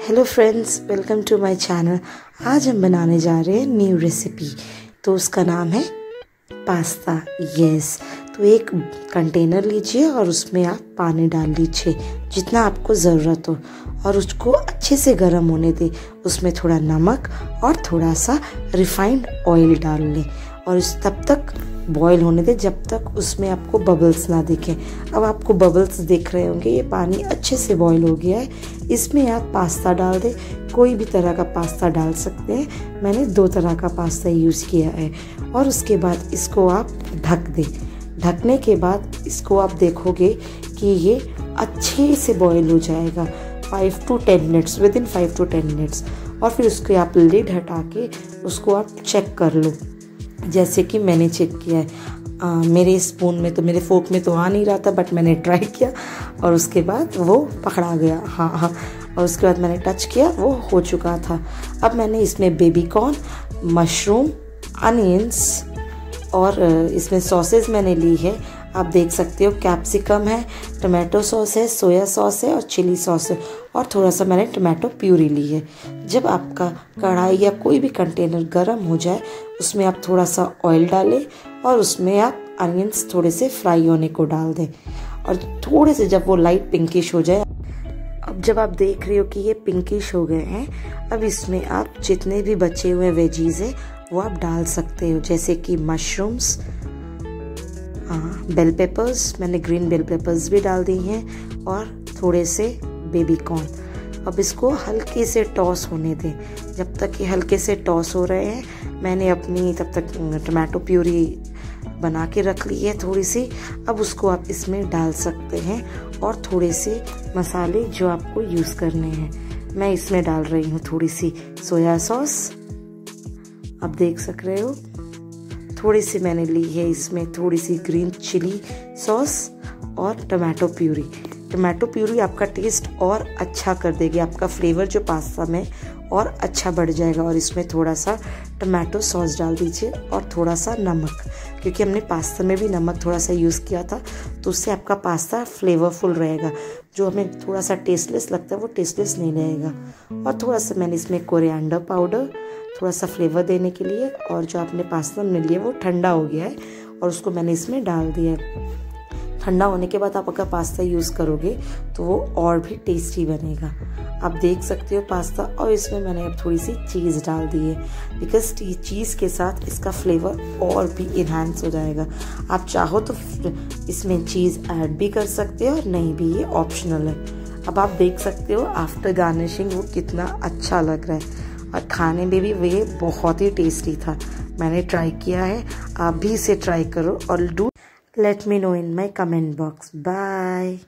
Hello friends welcome to my channel आज हम बनाने जा रहे हैं न्यू रेसिपी तो उसका नाम है पास्ता यस तो एक कंटेनर लीजिए और उसमें आप पानी डाल लीजिए जितना आपको ज़रूरत हो। और उसको अच्छे से गर्म होने दें। उसमें थोड़ा नमक और थोड़ा सा रिफाइंड ऑयल डाल लें। और तब तक बॉईल होने दें जब तक उसमें आपको बबल्स ना दिखें। अब आपको बबल्स दिख रहे होंगे, ये पानी अच्छे से बॉयल हो गया है। इसमें आप पास्ता डाल दें। कोई भी तरह का पास्ता डाल सकते हैं। मैंने दो तरह का पास्ता यूज़ किया है। और उसके बाद इसको आप ढक दें। ढकने के बाद इसको आप देखोगे कि ये अच्छे से बॉयल हो जाएगा। Five to ten minutes within five to ten minutes और फिर उसके आप लिड हटा के उसको आप चेक कर लो। जैसे कि मैंने चेक किया है। आ, मेरे स्पून में तो मेरे फोक में तो आ नहीं रहा था बट मैंने ट्राई किया और उसके बाद वो पकड़ा गया। हाँ हाँ। और उसके बाद मैंने टच किया वो हो चुका था। अब मैंने इसमें बेबी कॉर्न मशरूम अनियंस और इसमें सॉसेज मैंने ली है। आप देख सकते हो कैप्सिकम है टमाटो सॉस है सोया सॉस है और चिली सॉस है। और थोड़ा सा मैंने टमाटो प्यूरी ली है। जब आपका कढ़ाई या कोई भी कंटेनर गर्म हो जाए, उसमें आप थोड़ा सा ऑयल डालें और उसमें आप अनियंस थोड़े से फ्राई होने को डाल दें। और थोड़े से जब वो लाइट पिंकिश हो जाए, अब जब आप देख रहे हो कि ये पिंकिश हो गए हैं, अब इसमें आप जितने भी बचे हुए वेजीज हैं, वो आप डाल सकते हो, जैसे कि मशरूम्स बेल पेपर्स मैंने ग्रीन बेल पेपर्स भी डाल दी हैं और थोड़े से बेबी कॉर्न अब इसको हल्के से टॉस होने दें। जब तक ये हल्के से टॉस हो रहे हैं, मैंने अपनी तब तक टमाटो प्यूरी बना के रख ली है थोड़ी सी। अब उसको आप इसमें डाल सकते हैं और थोड़े से मसाले जो आपको यूज़ करने हैं। मैं इसमें डाल रही हूँ थोड़ी सी सोया सॉस आप देख सक रहे हो? थोड़ी सी मैंने ली है इसमें थोड़ी सी ग्रीन चिली सॉस और टमाटो प्यूरी। टमाटो प्यूरी आपका टेस्ट और अच्छा कर देगी, आपका फ्लेवर जो पास्ता में और अच्छा बढ़ जाएगा। और इसमें थोड़ा सा टमाटो सॉस डाल दीजिए और थोड़ा सा नमक, क्योंकि हमने पास्ता में भी नमक थोड़ा सा यूज़ किया था तो उससे आपका पास्ता फ्लेवरफुल रहेगा। जो हमें थोड़ा सा टेस्टलेस लगता है, वो टेस्टलेस नहीं रहेगा। और थोड़ा सा मैंने इसमें कोरिएंडर पाउडर थोड़ा सा फ्लेवर देने के लिए, और जो आपने पास्ता मिल लिया वो ठंडा हो गया है, और उसको मैंने इसमें डाल दिया है। ठंडा होने के बाद आप अगर पास्ता यूज़ करोगे तो वो और भी टेस्टी बनेगा। आप देख सकते हो पास्ता, और इसमें मैंने अब थोड़ी सी चीज़ डाल दी है बिकॉज़ चीज़ के साथ इसका फ्लेवर और भी इन्हांस हो जाएगा। आप चाहो तो इसमें चीज़ ऐड भी कर सकते हो, और नहीं भी, ये ऑप्शनल है। अब आप देख सकते हो आफ्टर गार्निशिंग वो कितना अच्छा लग रहा है। और खाने में भी, वे बहुत ही टेस्टी था। मैंने ट्राई किया है, आप भी इसे ट्राई करो, और do Let me know in my comment box. Bye.